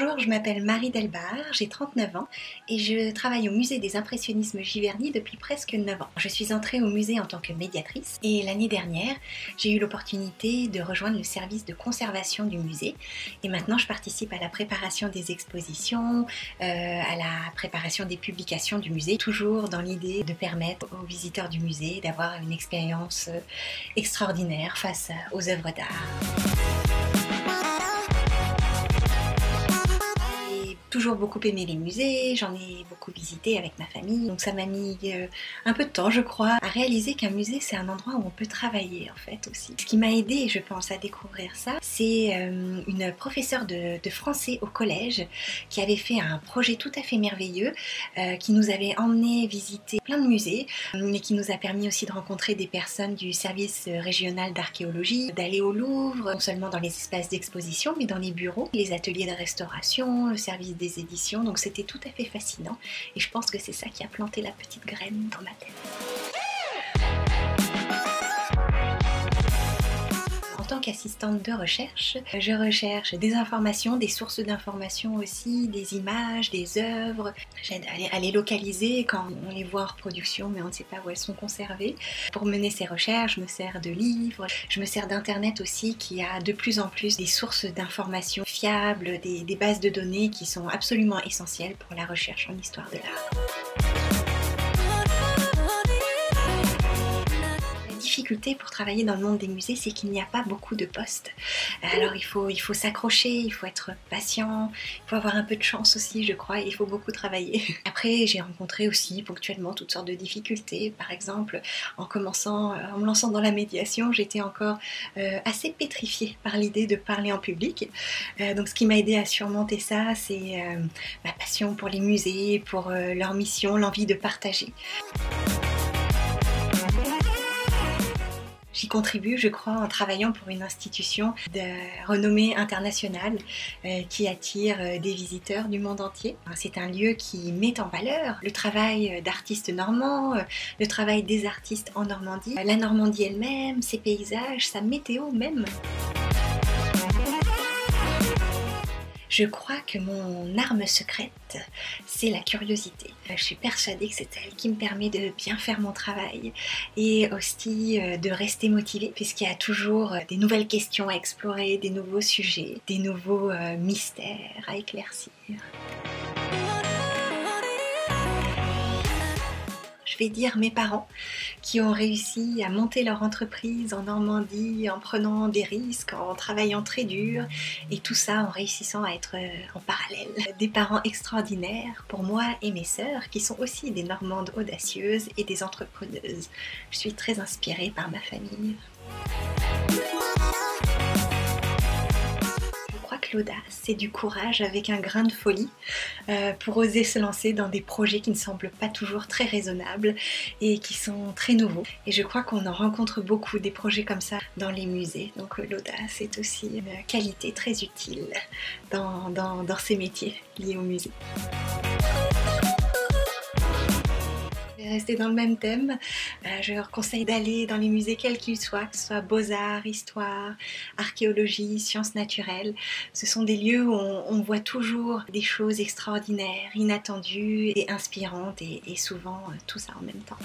Bonjour, je m'appelle Marie Delbar, j'ai 39 ans et je travaille au musée des impressionnismes Giverny depuis presque 9 ans. Je suis entrée au musée en tant que médiatrice et l'année dernière, j'ai eu l'opportunité de rejoindre le service de conservation du musée et maintenant je participe à la préparation des expositions, euh, à la préparation des publications du musée, toujours dans l'idée de permettre aux visiteurs du musée d'avoir une expérience euh, extraordinaire face aux œuvres d'art. Toujours beaucoup aimé les musées, j'en ai beaucoup visité avec ma famille, donc ça m'a mis euh, un peu de temps, je crois, à réaliser qu'un musée c'est un endroit où on peut travailler en fait aussi. Ce qui m'a aidé, je pense, à découvrir ça, c'est euh, une professeure de, français au collège qui avait fait un projet tout à fait merveilleux, euh, qui nous avait emmené visiter plein de musées, et qui nous a permis aussi de rencontrer des personnes du service régional d'archéologie, d'aller au Louvre, non seulement dans les espaces d'exposition, mais dans les bureaux, les ateliers de restauration, le service des éditions, donc c'était tout à fait fascinant et je pense que c'est ça qui a planté la petite graine dans ma tête. Tant qu'assistante de recherche, je recherche des informations, des sources d'informations aussi, des images, des œuvres. J'aide à les localiser quand on les voit en reproduction mais on ne sait pas où elles sont conservées. Pour mener ces recherches, je me sers de livres, je me sers d'internet aussi qui a de plus en plus des sources d'informations fiables, des bases de données qui sont absolument essentielles pour la recherche en histoire de l'art. Difficulté pour travailler dans le monde des musées, c'est qu'il n'y a pas beaucoup de postes. Alors il faut, il faut s'accrocher, il faut être patient, il faut avoir un peu de chance aussi, je crois, et il faut beaucoup travailler. Après, j'ai rencontré aussi ponctuellement toutes sortes de difficultés. Par exemple, en commençant, euh, en me lançant dans la médiation, j'étais encore euh, assez pétrifiée par l'idée de parler en public. Euh, donc ce qui m'a aidé à surmonter ça, c'est ma passion pour les musées, pour leur mission, l'envie de partager. J'y contribue, je crois, en travaillant pour une institution de renommée internationale euh, qui attire euh, des visiteurs du monde entier. C'est un lieu qui met en valeur le travail d'artistes normands, euh, le travail des artistes en Normandie, la Normandie elle-même, ses paysages, sa météo même. Je crois que mon arme secrète, c'est la curiosité. Je suis persuadée que c'est elle qui me permet de bien faire mon travail et aussi euh, de rester motivée puisqu'il y a toujours euh, des nouvelles questions à explorer, des nouveaux sujets, des nouveaux euh, mystères à éclaircir. Vais dire mes parents qui ont réussi à monter leur entreprise en Normandie en prenant des risques, en travaillant très dur et tout ça en réussissant à être euh, en parallèle. Des parents extraordinaires pour moi et mes sœurs qui sont aussi des Normandes audacieuses et des entrepreneuses. Je suis très inspirée par ma famille. L'audace, c'est du courage avec un grain de folie euh, pour oser se lancer dans des projets qui ne semblent pas toujours très raisonnables et qui sont très nouveaux. Et je crois qu'on en rencontre beaucoup des projets comme ça dans les musées. Donc euh, l'audace est aussi une qualité très utile dans ces métiers liés au musée rester dans le même thème, euh, je leur conseille d'aller dans les musées quels qu'ils soient, que ce soit beaux-arts, histoire, archéologie, sciences naturelles. Ce sont des lieux où on, voit toujours des choses extraordinaires, inattendues et inspirantes et, et souvent euh, tout ça en même temps.